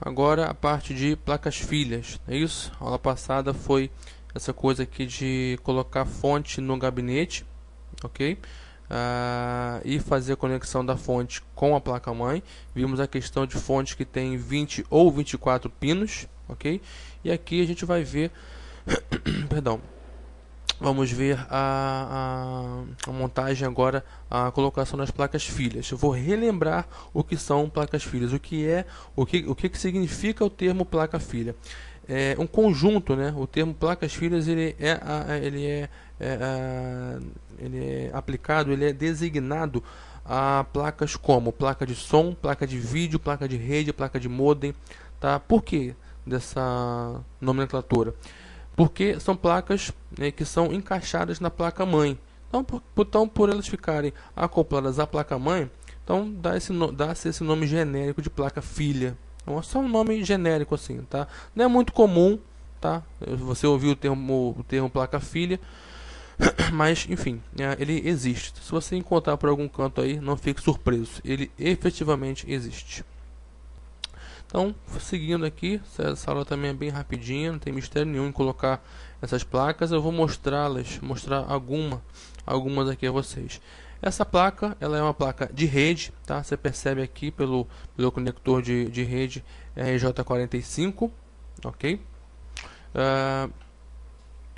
Agora a parte de placas filhas, é isso? A aula passada foi essa coisa aqui de colocar fonte no gabinete, ok? Ah, e fazer a conexão da fonte com a placa-mãe. Vimos a questão de fonte que tem 20 ou 24 pinos, ok? E aqui a gente vai ver, perdão, vamos ver a, a, a, montagem agora, a colocação das placas filhas. Eu vou relembrar o que são placas filhas, o que é, o que, o que, significa o termo placa filha. É um conjunto, né? O termo placas filhas ele é, ele é, é ele é aplicado, ele é designado a placas como placa de som, placa de vídeo, placa de rede, placa de modem, tá? Por que dessa nomenclatura? Porque são placas né, que são encaixadas na placa mãe. Então por, então, por elas ficarem acopladas à placa mãe, então dá esse, dá -se esse nome genérico de placa filha. Então, é só um nome genérico assim, tá? Não é muito comum, tá? Você ouviu o termo, o termo placa filha, mas enfim, é, ele existe. Se você encontrar por algum canto aí, não fique surpreso. Ele efetivamente existe. Então, seguindo aqui, essa aula também é bem rapidinha, não tem mistério nenhum em colocar essas placas. Eu vou mostrá-las, mostrar alguma, algumas aqui a vocês. Essa placa, ela é uma placa de rede, tá? Você percebe aqui pelo, pelo conector de, de rede RJ45, ok? Uh,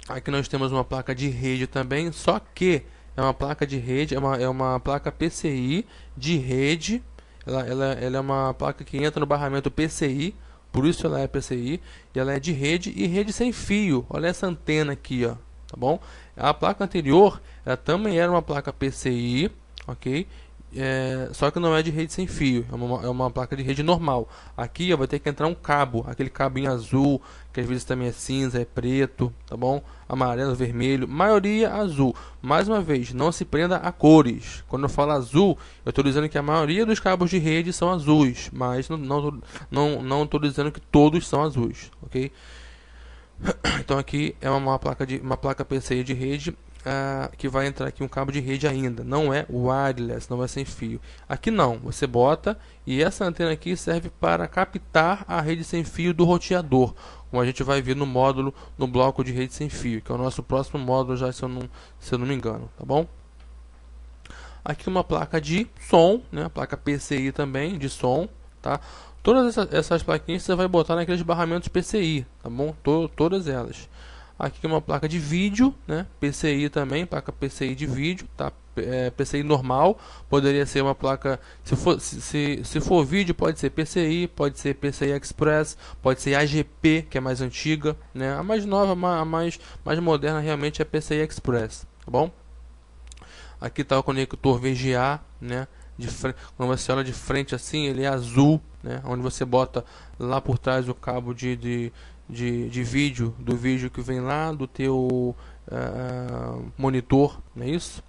aqui nós temos uma placa de rede também, só que é uma placa de rede, é uma, é uma placa PCI de rede ela, ela, ela é uma placa que entra no barramento PCI, por isso ela é PCI, e ela é de rede e rede sem fio. Olha essa antena aqui, ó, tá bom? A placa anterior, ela também era uma placa PCI, ok? É, só que não é de rede sem fio, é uma, é uma placa de rede normal. Aqui ó, vai ter que entrar um cabo, aquele cabinho azul, que às vezes também é cinza, é preto, tá bom? Amarelo, vermelho, maioria azul. Mais uma vez, não se prenda a cores. Quando eu falo azul, eu estou dizendo que a maioria dos cabos de rede são azuis, mas não estou não, não, não dizendo que todos são azuis, ok? Então aqui é uma placa de uma placa PCI de rede ah, que vai entrar aqui um cabo de rede ainda. Não é wireless, não é sem fio. Aqui não, você bota e essa antena aqui serve para captar a rede sem fio do roteador, como a gente vai ver no módulo, no bloco de rede sem fio, que é o nosso próximo módulo, já se eu não, se eu não me engano, tá bom? Aqui uma placa de som, né, placa PCI também de som, tá? Todas essas, essas plaquinhas você vai botar naqueles barramentos PCI, tá bom? Tô, todas elas. Aqui uma placa de vídeo, né? PCI também, placa PCI de vídeo, tá? É, PCI normal, poderia ser uma placa, se for, se, se, for vídeo pode ser PCI, pode ser PCI Express, pode ser AGP, que é mais antiga, né? A mais nova, a mais, mais moderna realmente é PCI Express, tá bom? Aqui está o conector VGA, né? De frente, quando você olha de frente assim, ele é azul, né? Onde você bota lá por trás o cabo de, de de, de vídeo, do vídeo que vem lá do teu uh, monitor, não é isso?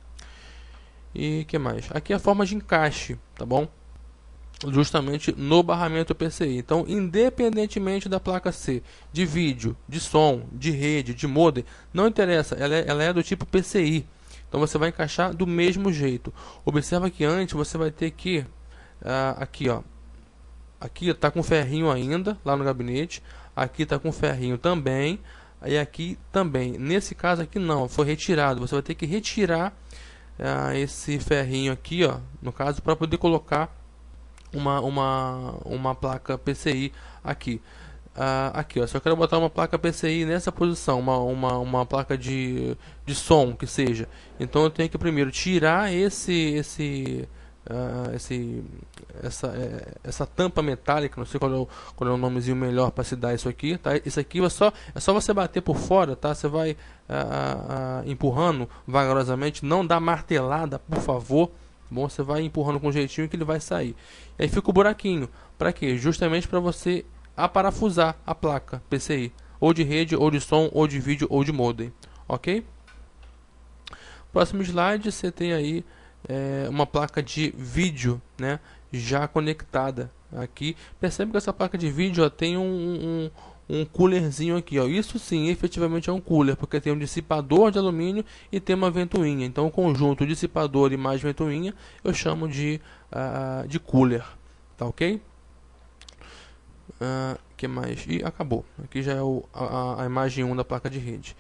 E que mais? Aqui é a forma de encaixe, tá bom? Justamente no barramento PCI. Então, independentemente da placa C, de vídeo, de som, de rede, de modem, não interessa, ela é, ela é do tipo PCI. Então você vai encaixar do mesmo jeito. Observa que antes você vai ter que uh, aqui, ó, aqui está com ferrinho ainda lá no gabinete aqui está com ferrinho também, aí aqui também. Nesse caso aqui não, foi retirado. Você vai ter que retirar ah, esse ferrinho aqui, ó, no caso, para poder colocar uma, uma, uma placa PCI aqui. Ah, aqui, ó, só quero botar uma placa PCI nessa posição, uma, uma, uma placa de, de som que seja. Então eu tenho que primeiro tirar esse esse uh, esse, essa, é, essa tampa metálica, não sei qual é o, qual é o nomezinho melhor para se dar isso aqui, tá? Isso aqui é só, é só você bater por fora, tá? Você vai uh, uh, empurrando vagarosamente, não dá martelada, por favor. Bom, você vai empurrando com jeitinho que ele vai sair. E aí fica o buraquinho. Para quê? Justamente para você aparafusar a placa PCI, ou de rede, ou de som, ou de vídeo, ou de modem, ok? Próximo slide, você tem aí é, uma placa de vídeo né, já conectada aqui. Percebe que essa placa de vídeo ó, tem um, um, um coolerzinho aqui. Ó. Isso sim, efetivamente é um cooler, porque tem um dissipador de alumínio e tem uma ventoinha. Então, o conjunto dissipador e mais ventoinha eu chamo de, uh, de cooler. Tá ok? Uh, que mais? E acabou. Aqui já é o, a, a imagem 1 da placa de rede.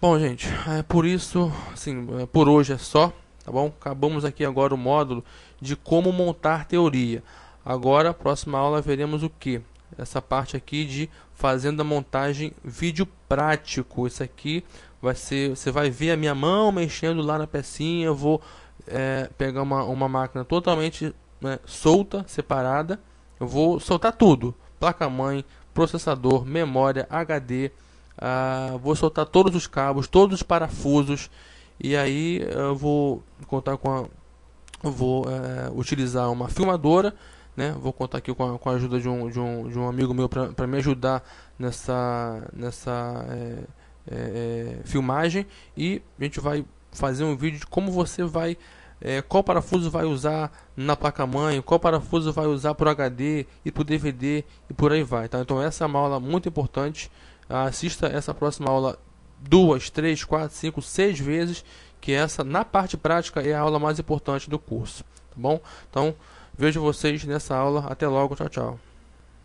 Bom, gente, é por isso, assim, por hoje é só, tá bom? Acabamos aqui agora o módulo de como montar teoria. Agora, próxima aula, veremos o que? Essa parte aqui de fazendo a montagem vídeo prático. Isso aqui vai ser, você vai ver a minha mão mexendo lá na pecinha. Eu vou é, pegar uma, uma máquina totalmente né, solta, separada eu vou soltar tudo: placa-mãe, processador, memória, HD. Ah, vou soltar todos os cabos, todos os parafusos. E aí eu vou contar com a, vou é, utilizar uma filmadora. Né? Vou contar aqui com a, com a ajuda de um, de, um, de um amigo meu para me ajudar nessa, nessa é, é, filmagem. E a gente vai fazer um vídeo de como você vai é, qual parafuso vai usar na placa-mãe, qual parafuso vai usar para o HD e para o DVD e por aí vai. Tá? Então essa é uma aula muito importante. Assista essa próxima aula duas, três, quatro, cinco, seis vezes, que essa na parte prática é a aula mais importante do curso. Tá bom? Então vejo vocês nessa aula. Até logo. Tchau, tchau.